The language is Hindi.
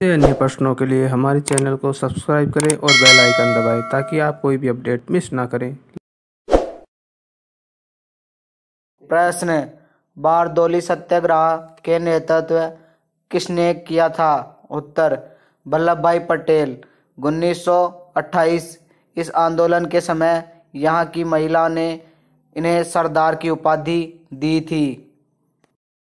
अन्य प्रश्नों के लिए हमारे चैनल को सब्सक्राइब करें और बेल आइकन दबाएँ ताकि आप कोई भी अपडेट मिस ना करें। प्रश्न, बारदोली सत्याग्रह के नेतृत्व किसने किया था? उत्तर वल्लभ भाई पटेल 1928 इस आंदोलन के समय यहाँ की महिला ने इन्हें सरदार की उपाधि दी थी।